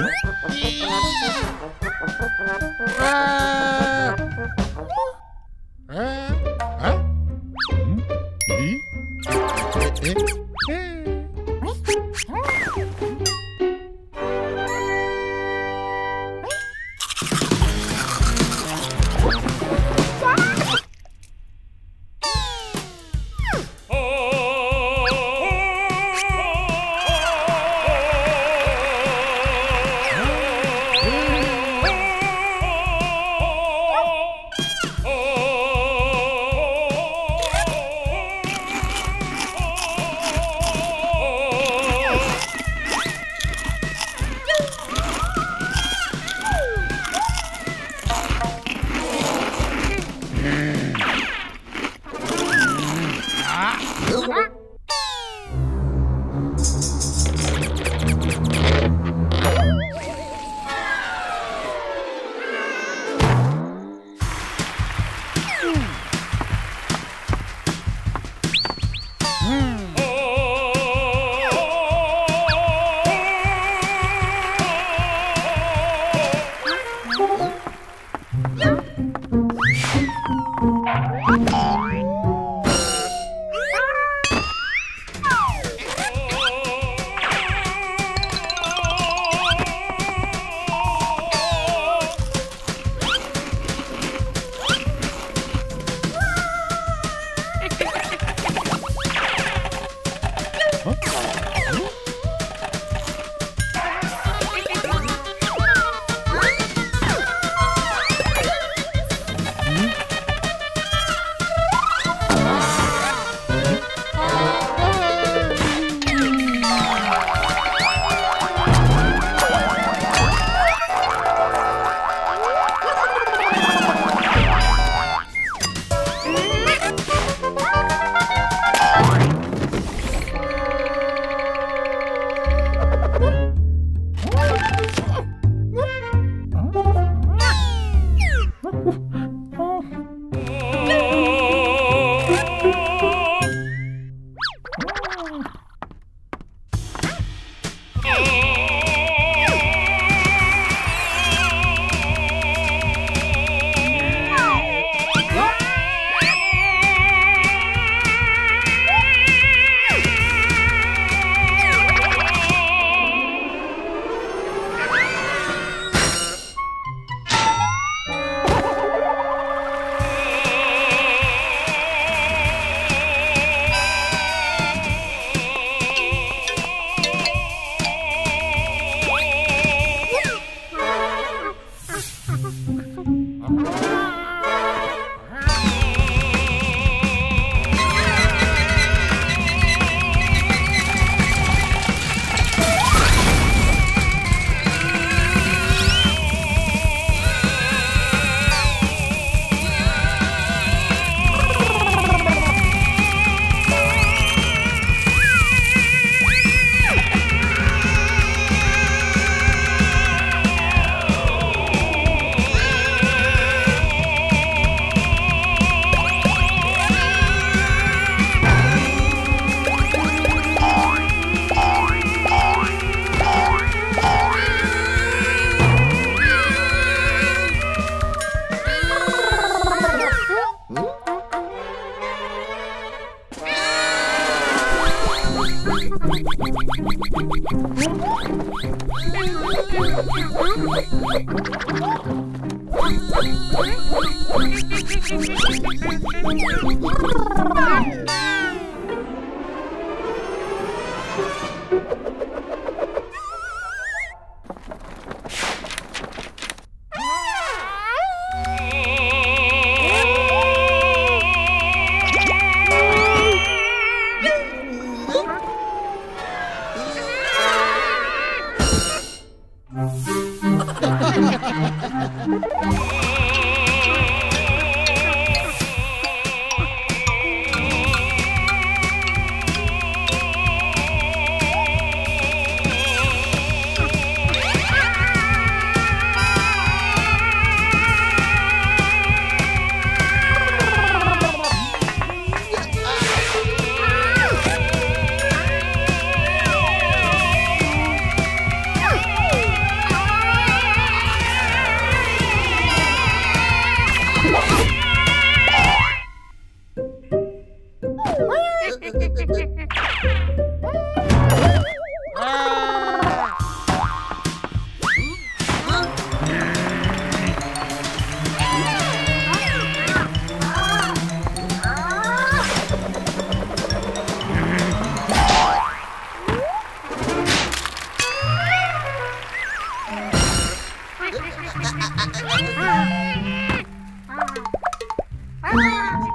Eh? Eh? Hmm? Eh? Eh? Mm. Thank you. ハハハハ! Ah!